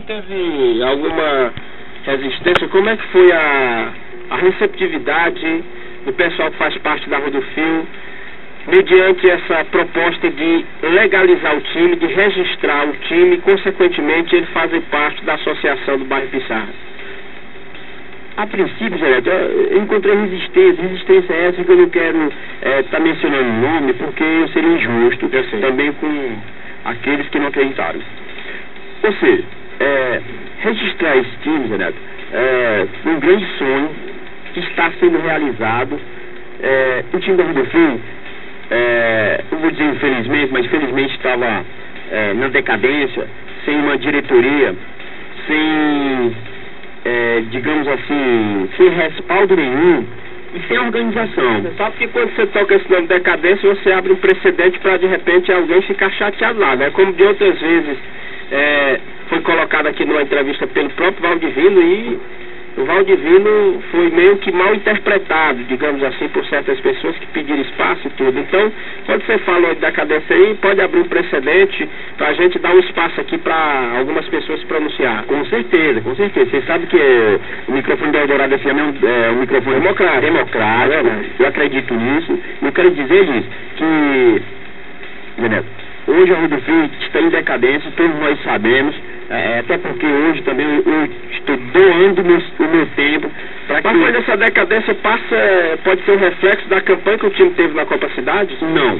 teve alguma resistência? Como é que foi a, a receptividade do pessoal que faz parte da Rua do Fio mediante essa proposta de legalizar o time, de registrar o time e, consequentemente, ele fazer parte da associação do bairro Pissarra? A princípio, Geraldo, eu encontrei resistência. Resistência é essa que eu não quero estar é, tá mencionando o nome, porque eu seria injusto também com aqueles que não acreditaram. Ou seja, é, registrar esse time, Geraldo, é, um grande sonho que está sendo realizado. É, o time da Rodolfo, é, eu vou dizer infelizmente, mas felizmente estava é, na decadência, sem uma diretoria, sem é, digamos assim, sem respaldo nenhum e sem organização. Sabe que quando você toca esse nome decadência, você abre um precedente para de repente alguém ficar chateado lá, né? Como de outras vezes é, foi colocado aqui numa entrevista pelo próprio Valdivino e o Valdivino foi meio que mal interpretado, digamos assim, por certas pessoas que pediram espaço e tudo. Então, quando você falou da cadência aí, pode abrir um precedente para a gente dar um espaço aqui para algumas pessoas se pronunciar. Com certeza, com certeza. Você sabe que o microfone da Eldorado FM é um, é um microfone democrático. democrático. É eu acredito nisso. Eu quero dizer, Liz, que... Hoje a Rua Frio está em decadência, todos nós sabemos. É, até porque hoje também eu, eu estou doando meu, o meu tempo para que... Mas essa decadência passa, pode ser um reflexo da campanha que o time teve na Copa Cidade? Não.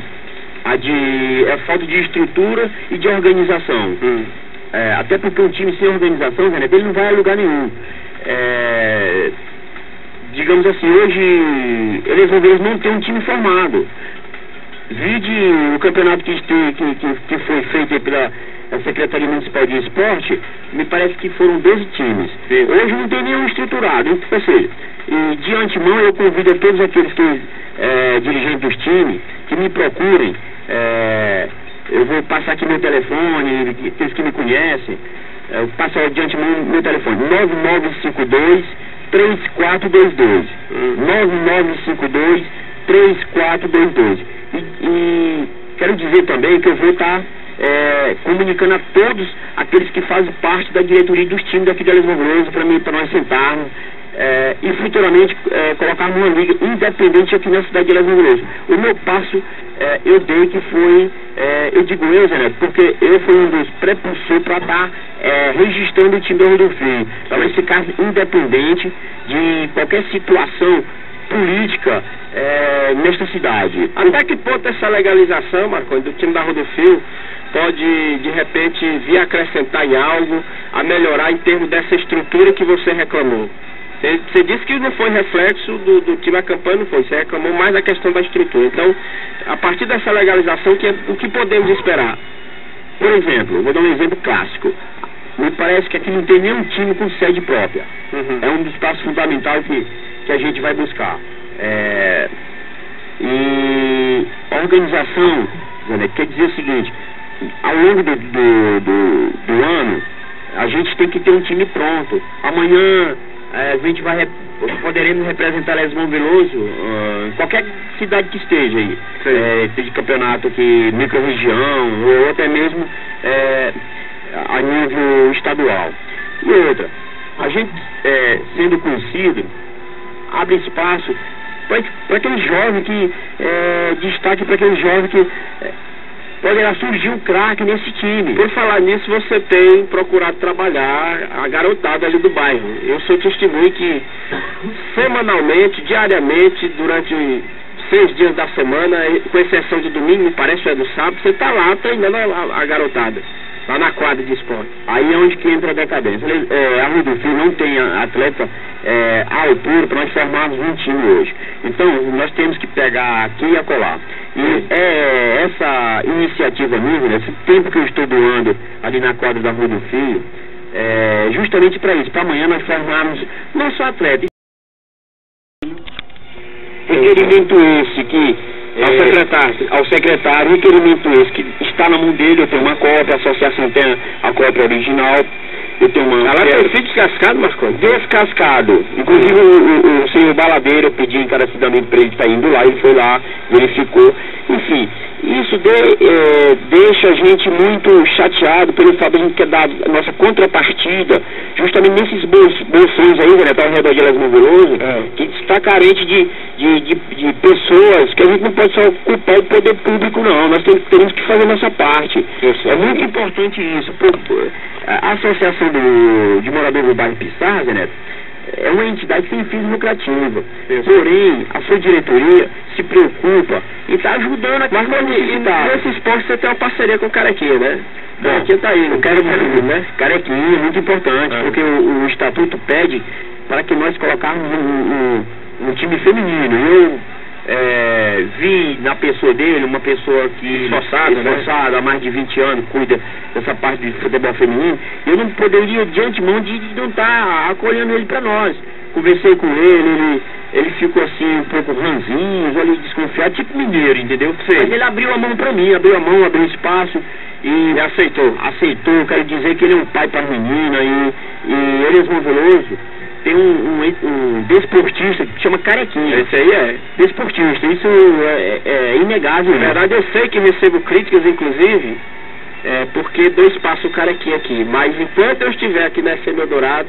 A de é falta de estrutura e de organização. Hum. É, até porque um time sem organização, né, ele não vai a lugar nenhum. É, digamos assim, hoje eles não têm um time formado. Vide o campeonato que, que, que, que foi feito pela a Secretaria Municipal de Esporte, me parece que foram 12 times. Sim. Hoje não tem nenhum estruturado. Ou seja, e de antemão eu convido a todos aqueles que, é, dirigentes dos times que me procurem. É, eu vou passar aqui meu telefone, aqueles que me conhecem, eu passo de antemão meu telefone, 9952 3422. Hum. 9952 3422. E, e quero dizer também que eu vou estar é, comunicando a todos aqueles que fazem parte da diretoria dos times daqui de Alesmogroso para mim, para nós sentarmos é, e futuramente é, colocarmos uma liga independente aqui na cidade de Alesmogroso. O meu passo é, eu dei que foi, é, eu digo eu, Zé Neto, porque eu fui um dos prepulsores para estar é, registrando o time do para esse caso independente de qualquer situação política é, nesta cidade. Até que ponto essa legalização, Marconi, do time da Rodolfo pode de repente vir acrescentar em algo, a melhorar em termos dessa estrutura que você reclamou? Você disse que não foi reflexo do, do time a campanha, não foi. Você reclamou mais da questão da estrutura. Então, a partir dessa legalização, que, o que podemos esperar? Por exemplo, vou dar um exemplo clássico. Me parece que aqui não tem nenhum time com sede própria. Uhum. É um dos passos fundamentais que, que a gente vai buscar. É, e a organização, quer dizer o seguinte, ao longo do, do, do, do, ano, a gente tem que ter um time pronto. Amanhã é, a gente vai poderemos representar Lesmão Veloso uh, em qualquer cidade que esteja aí. É, seja campeonato aqui, micro-região, ou até mesmo é, a nível estadual. E outra, a gente é, sendo conhecido, abre espaço para aquele jovem que é, destaque para aquele jovem que é, poderá surgir um craque nesse time. Por falar nisso, você tem procurado trabalhar a garotada ali do bairro. Eu sou testemunho que semanalmente, diariamente, durante seis dias da semana, com exceção de domingo, me parece é do sábado, você está lá treinando a, a garotada lá na quadra de esporte. Aí é onde que entra a decadência. É, a Rua do Fio não tem atleta é, à altura para nós formarmos um time hoje. Então, nós temos que pegar aqui e acolá. E é, essa iniciativa minha, esse tempo que eu estou doando ali na quadra da Rua do Fio, é justamente para isso, para amanhã nós formarmos nosso atleta. Requerimento esse que ao é, secretário, ao secretário, requerimento esse que está na mão dele, eu tenho uma cópia, a associação tem a cópia original, Ela foi feito descascado, Marconi? Descascado. Inclusive o, o, o senhor Baladeiro, eu pedi encarecidamente para ele estar indo lá, ele foi lá, verificou. Enfim, Isso de, é, deixa a gente muito chateado pelo fato de a gente quer dar a nossa contrapartida justamente nesses bolsões aí, né, ao redor de Erasmo Veloso, é. que está carente de, de, de, de, pessoas que a gente não pode só culpar o poder público, não. Nós temos, temos que fazer a nossa parte. É muito importante isso. Por, por, a Associação do, de Moradores do Bairro Pissarra, né, é uma entidade sem fins lucrativos. Porém, a sua diretoria se preocupa e está ajudando a Mas e nesse esporte você tem uma parceria com o Carequinha, né? Bom, Carequinha tá aí, o Carequinha, né? Carequinha é muito importante, é. porque o, o, estatuto pede para que nós colocarmos um, um, um time feminino. Eu é, vi na pessoa dele uma pessoa que esforçada, esforçada né? há mais de 20 anos, cuida dessa parte de futebol feminino, eu não poderia de antemão de, de não estar tá acolhendo ele para nós. Conversei com ele, ele, ele ficou assim um pouco ranzinho, ali desconfiado, tipo mineiro, entendeu? Sim. Mas ele abriu a mão para mim, abriu a mão, abriu espaço e aceitou. Aceitou, quero dizer que ele é um pai para a menina e, e ele é esmoveloso tem um, um, um, desportista que chama Carequinha. Esse aí é desportista, isso é, é, é inegável. Na verdade, eu sei que recebo críticas, inclusive, é, porque dou espaço o Carequinha aqui. Mas enquanto eu estiver aqui na FM Dourado,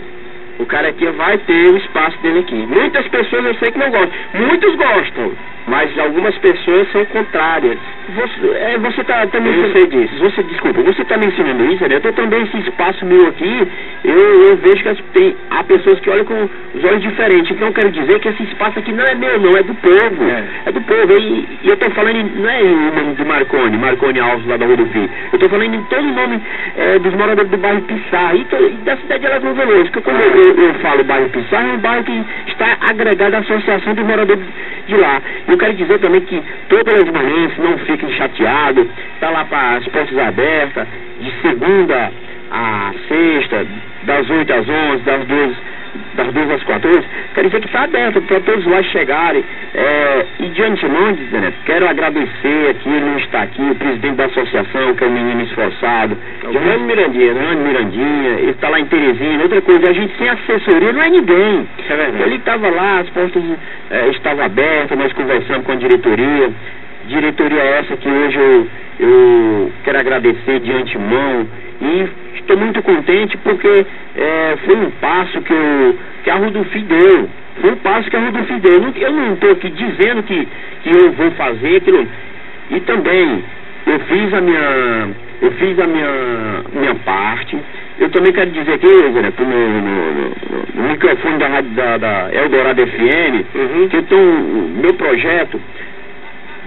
o Carequinha vai ter o espaço dele aqui. Muitas pessoas eu sei que não gostam. Muitos gostam, mas algumas pessoas são contrárias. Você, é, você tá também. Eu sei disso. Você, desculpa, você está mencionando isso, né? Eu tô também esse espaço meu aqui, eu, eu vejo que as, tem, há pessoas que olham com os olhos diferentes. Então eu quero dizer que esse espaço aqui não é meu, não, é do povo. É, é do povo. E, e eu estou falando, em, não é em nome de Marconi, Marconi Alves lá da Rua do Fim. Eu estou falando em todo o nome é, dos moradores do bairro Pissar e, e, da cidade de Elas Veloso. Porque quando eu, eu, eu falo bairro Pissar, é um bairro que está agregado à associação dos moradores de lá. Eu quero dizer também que todas as manhãs não fiquem chateados, está lá para as portas abertas, de segunda a sexta, das 8 às 11, das 12 das 12 às 14, quer dizer que está aberto para todos lá chegarem. É, e de antemão, né, quero agradecer aqui, não está aqui, o presidente da associação, que é um menino esforçado, é Grande Mirandinha? Grande Mirandinha, ele está lá em Teresina. Outra coisa, a gente sem assessoria não é ninguém. É ele estava lá, as portas é, estavam abertas, nós conversamos com a diretoria. Diretoria essa que hoje eu, eu quero agradecer de antemão e estou muito contente porque é, foi um passo que, eu, que a Rudolfi deu. Foi um passo que a Rudolfi deu. Eu não estou aqui dizendo que, que eu vou fazer aquilo. E também eu fiz a minha. Eu fiz a minha, minha parte. Eu também quero dizer aqui, né, no, no, no, microfone da rádio da, da Eldorado FM, uhum. que então meu projeto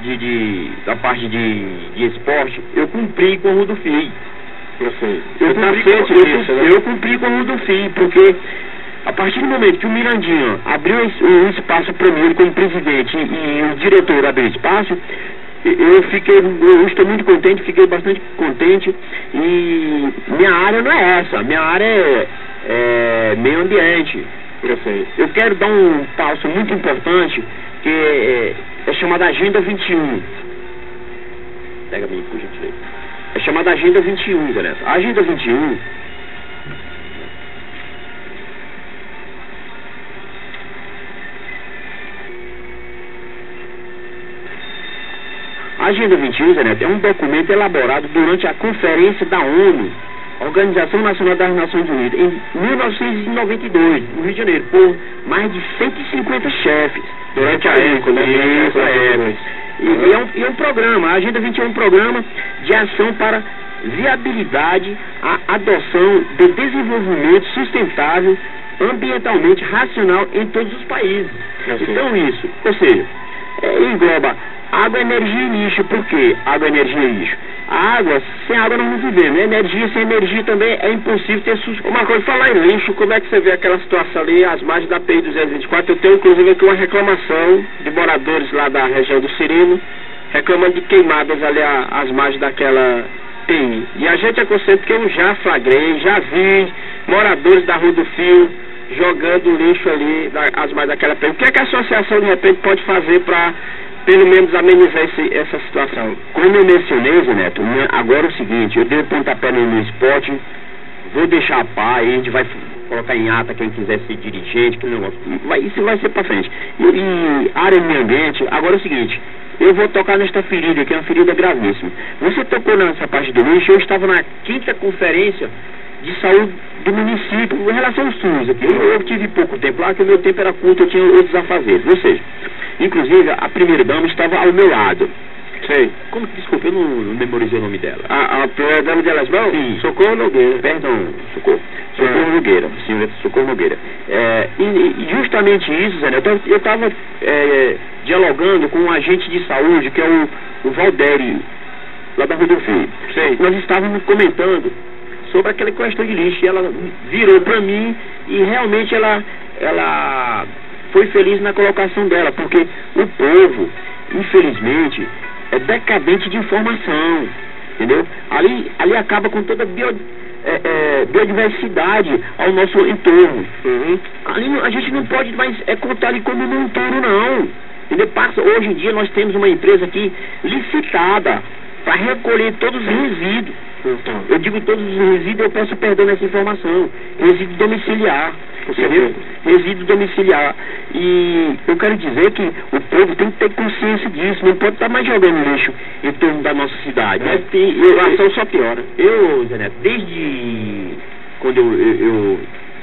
de, de, da parte de, de esporte, eu cumpri com o Rudolfi. Eu sei. Eu, tá cumpri, com, disso, eu, né? eu cumpri com o do fim, porque a partir do momento que o Mirandinho abriu um espaço para mim como presidente e o diretor abriu espaço, eu fiquei, eu estou muito contente, fiquei bastante contente e minha área não é essa, minha área é, é meio ambiente. Eu sei. Eu quero dar um passo muito importante que é, é chamada Agenda 21. Pega mim, por gentileza. É chamada Agenda 21, galera. A Agenda 21 A Agenda 21, Zé é um documento elaborado durante a Conferência da ONU, Organização Nacional das Nações Unidas, em 1992, no Rio de Janeiro, por mais de 150 chefes. Durante a época, né? Isso, é. E, e, é um, e é um programa, a Agenda 21 é um programa de ação para viabilidade, a adoção de desenvolvimento sustentável, ambientalmente racional em todos os países. Então isso, ou seja, é, engloba água, energia e lixo. Por quê água, energia e lixo? A água, sem água não vivemos. Energia, sem energia também é impossível ter sustento. Uma coisa, falar em lixo, como é que você vê aquela situação ali, as margens da PI 224? Eu tenho inclusive aqui uma reclamação de moradores lá da região do Cirino, reclamando de queimadas ali às margens daquela PI. E a gente é consciente que eu já flagrei, já vi moradores da Rua do Fio jogando lixo ali às margens daquela PI. O que, é que a associação de repente pode fazer para pelo menos amenizar esse, essa situação. Como eu mencionei, Zé Neto, agora é o seguinte, eu dei o pontapé no esporte, vou deixar a pá, a gente vai colocar em ata quem quiser ser dirigente, negócio. Vai, isso vai ser para frente. E, e área do meio ambiente, agora é o seguinte, eu vou tocar nesta ferida, que é uma ferida gravíssima. Você tocou nessa parte do lixo, eu estava na quinta conferência de saúde do município em relação ao SUS aqui. Eu, eu tive pouco tempo lá, que o meu tempo era curto, eu tinha outros afazeres. Ou seja, inclusive a primeira dama estava ao meu lado. Sei. Como que, desculpa, eu não, não memorizei o nome dela. A, a primeira dama de Elasbão? Sim. Socorro Nogueira. Perdão, Socorro. Socorro Ah. Nogueira, Socorro Nogueira. É, e, e justamente isso, Zé, eu estava dialogando com um agente de saúde, que é o, o Valdério, lá da Rua do Filho. Sei. Nós estávamos comentando sobre aquela questão de lixo, e ela virou para mim e realmente ela, ela foi feliz na colocação dela, porque o povo, infelizmente, é decadente de informação, entendeu? Ali, ali acaba com toda a bio, é, é, biodiversidade ao nosso entorno. Uhum. Ali a gente não pode mais é, contar ali como monturo, não. Entendeu? Passa, hoje em dia nós temos uma empresa aqui licitada para recolher todos os resíduos. Então, Eu digo todos os resíduos, eu peço perdão nessa informação. Resíduo domiciliar. Entendeu? Resíduo domiciliar. E eu quero dizer que o povo tem que ter consciência disso. Não pode estar mais jogando lixo em torno da nossa cidade. Mas tem, eu, a situação só piora. eu, Zé Neto, desde quando eu, eu, eu,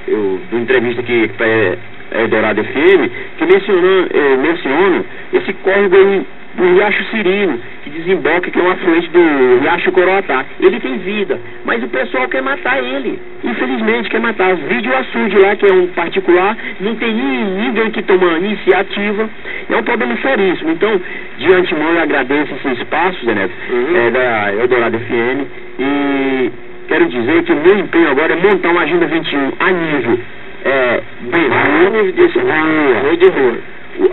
eu dou entrevista aqui para Eldorado FM, que mencionam, eh, menciono esse córrego aí do Riacho Cirino, que desemboca, que é um afluente do Riacho Coroatá. Ele tem vida, mas o pessoal quer matar ele. Infelizmente quer matar. Vídeo açude lá, que é um particular, não tem ni- ninguém que toma iniciativa. É um problema seríssimo. Então, de antemão, eu agradeço esse espaço, Zé Neto, Uhum. eh, da Eldorado FM, e quero dizer que o meu empenho agora é montar uma Agenda 21 a nível é, de rua, desse rua, de rua.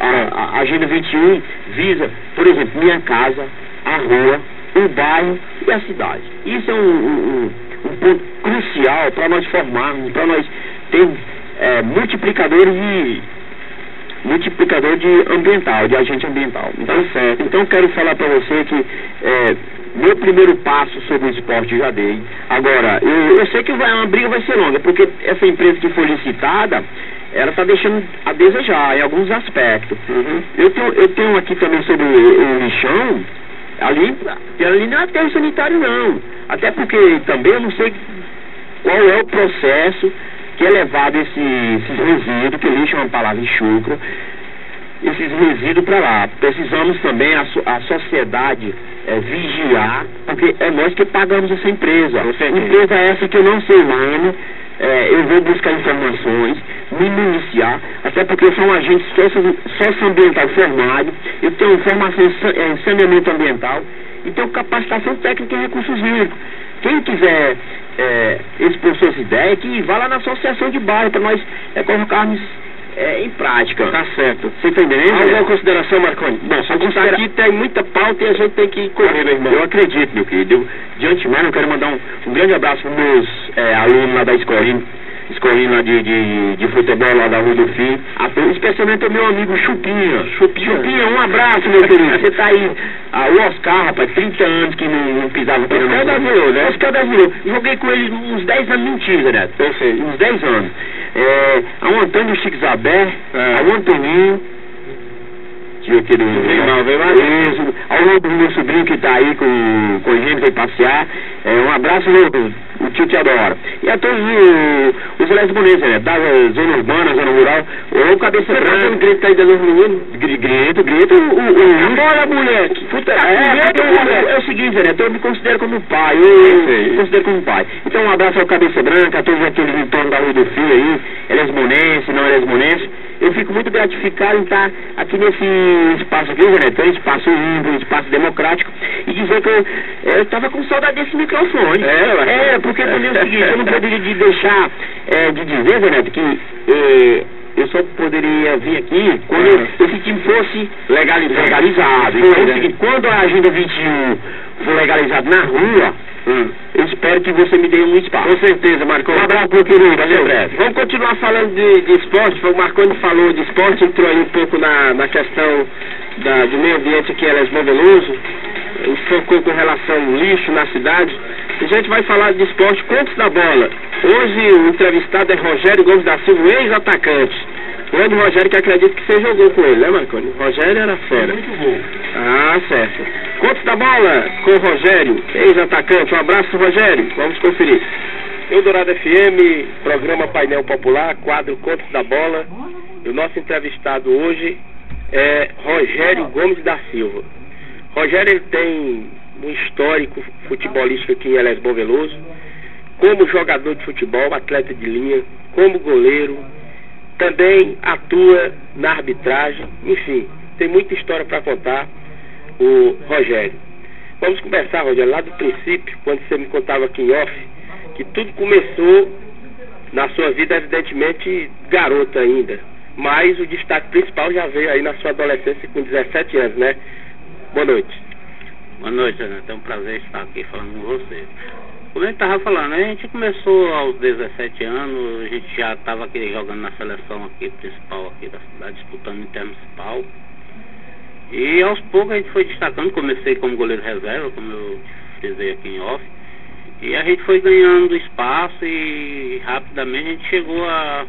A, a Agenda 21 visa, por exemplo, minha casa, a rua, o bairro e a cidade. Isso é um, um- um- ponto crucial para nós formarmos, para nós termos é, multiplicadores de multiplicador de ambiental, de agente ambiental. Então, certo. Então quero falar para você que é, meu primeiro passo sobre o esporte já dei. Agora, eu, eu sei que vai, uma briga vai ser longa, porque essa empresa que foi licitada, ela está deixando a desejar em alguns aspectos. Uhum. Eu, tenho, eu tenho aqui também sobre o, o lixão, ali, ali não é aterro sanitário não. Até porque também eu não sei qual é o processo que é levado esse, esses resíduos, que lixo é uma palavra chucra, esses resíduos para lá. Precisamos também a, so- a sociedade é, vigiar, porque é nós que pagamos essa empresa. Empresa essa que eu não sei o nome, é, eu vou buscar informações, me iniciar, até porque sou um agente socio- socioambiental formado, eu tenho formação sa- em saneamento ambiental e tenho capacitação técnica em recursos hídricos. Quem quiser é, expor suas ideias, que vá lá na associação de bairro para nós é, colocarmos é, em prática. Tá certo. Você está entendendo? Alguma consideração, Marconi? Bom, só A gente tá considera- aqui tem muita pauta e a gente tem que correr, meu irmão. Eu acredito, meu querido. Eu, de antemão, eu quero mandar um, um grande abraço para meus é, alunos lá da escolinha, escolinha de, de, de futebol lá da Rua do Fim, a- especialmente o meu amigo Chupinha. Chupinha. Chupinha, um abraço, meu querido. Você tá aí. Ah, o Oscar, rapaz, 30 anos que não, não pisava aqui Oscar da Virou, né? Oscar da Virou. Joguei com ele uns 10 anos, mentira, né? Eu sei. Uns 10 anos. É, ao Antônio Zabé, É. ao Antoninho, mal. Isso, ao lado do meu sobrinho que tá aí com, com a gente, veio passear. É, um abraço, meu, o tio te adora. E a todos os, os lesbonenses, né? Da zona urbana, zona rural, ou cabeça Você tá branca. dando grito aí das meninos? Gri- Grito, grito, o... o, Bora, moleque! Puta, é, porque moleque! é o seguinte, Neto, eu me considero como pai, eu me considero como pai. Então um abraço ao Cabeça Branca, a todos aqueles em torno da Rua do Fio aí, Elesmonense, não Elesmonense. Eu fico muito gratificado em estar aqui nesse espaço aqui, Neto, um espaço um espaço democrático, e dizer que eu, eu tava com saudade desse microfone. É. É, porque também é o seguinte, eu não poderia de deixar é, de dizer, Zé Neto, que é, eu só poderia vir aqui quando Uhum. esse time fosse Legalizado. legalizado. Então, é o seguinte, quando a Agenda 21 for legalizada na rua, Hum. eu espero que você me dê um espaço. Com certeza, Marconi. Um abraço, meu querido. Valeu. breve. Vamos continuar falando de, de esporte. O Marconi falou de esporte, entrou aí um pouco na, na questão da, do meio ambiente aqui em Lesbão Veloso. focou com relação ao lixo na cidade. A gente vai falar de esporte contos da bola. Hoje o entrevistado é Rogério Gomes da Silva, ex-atacante. O grande Rogério que acredita que você jogou com ele, né, Marconi? Rogério era fera. Muito bom. Ah, certo. Contos da bola com o Rogério, ex-atacante. Um abraço, Rogério. Vamos conferir. Eldorado FM, programa Painel Popular, quadro Contos da Bola. E o nosso entrevistado hoje é Rogério Gomes da Silva. Rogério ele tem um histórico futebolístico aqui em Elesbon Veloso, como jogador de futebol, atleta de linha, como goleiro, também atua na arbitragem, enfim, tem muita história para contar o Rogério. Vamos conversar, Rogério, lá do princípio, quando você me contava aqui em off, que tudo começou na sua vida, evidentemente, garota ainda. Mas o destaque principal já veio aí na sua adolescência com 17 anos, né? Boa noite. Boa noite, Ana. É um prazer estar aqui falando com você. Como eu estava falando, a gente começou aos 17 anos, a gente já estava aqui jogando na seleção aqui principal aqui da cidade, disputando intermunicipal. E aos poucos a gente foi destacando, comecei como goleiro reserva, como eu fiz aqui em off. E a gente foi ganhando espaço e rapidamente a gente chegou a,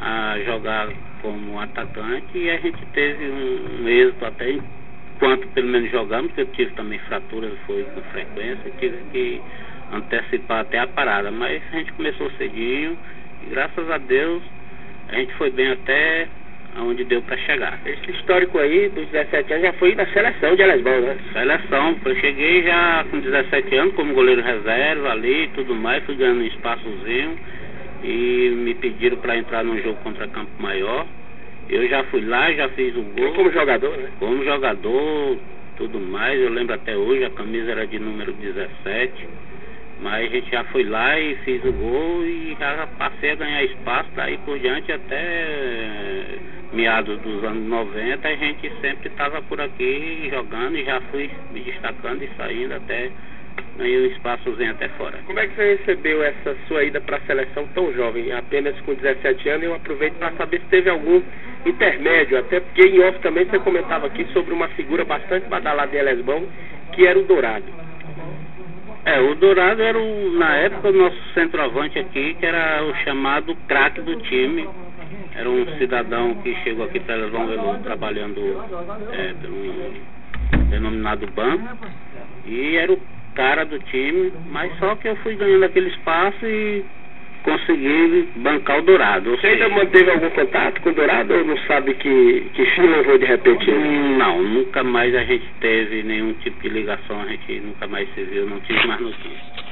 a jogar como atacante e a gente teve um, um êxito até enquanto pelo menos jogamos, porque eu tive também fraturas, foi com frequência, tive que antecipar até a parada, mas a gente começou cedinho e graças a Deus a gente foi bem até onde deu para chegar. Esse histórico aí dos 17 anos já foi na seleção de Lesbão, né? Seleção, eu cheguei já com 17 anos como goleiro reserva ali e tudo mais, fui ganhando um espaçozinho e me pediram para entrar num jogo contra Campo Maior. Eu já fui lá, já fiz o gol. Como jogador, né? Como jogador, tudo mais, eu lembro até hoje, a camisa era de número 17. Mas a gente já foi lá e fiz o gol e já passei a ganhar espaço daí por diante até meados dos anos 90 a gente sempre estava por aqui jogando e já fui me destacando e saindo até ganhei um espaçozinho até fora. Como é que você recebeu essa sua ida para a seleção tão jovem, apenas com 17 anos? Eu aproveito para saber se teve algum intermédio, até porque em off também você comentava aqui sobre uma figura bastante badalada em Lesbão, que era o Dourado. É, o Dourado era, o, na época, o nosso centroavante aqui, que era o chamado craque do time. Era um cidadão que chegou aqui para Lesbão Veloso trabalhando é, pelo denominado banco. E era o cara do time, mas só que eu fui ganhando aquele espaço e consegui bancar o Dourado. Você ainda manteve algum contato com o Dourado ou não sabe que, que fim levou de repente? Não, nunca mais a gente teve nenhum tipo de ligação, a gente nunca mais se viu, não tive mais notícias.